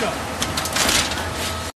Florida.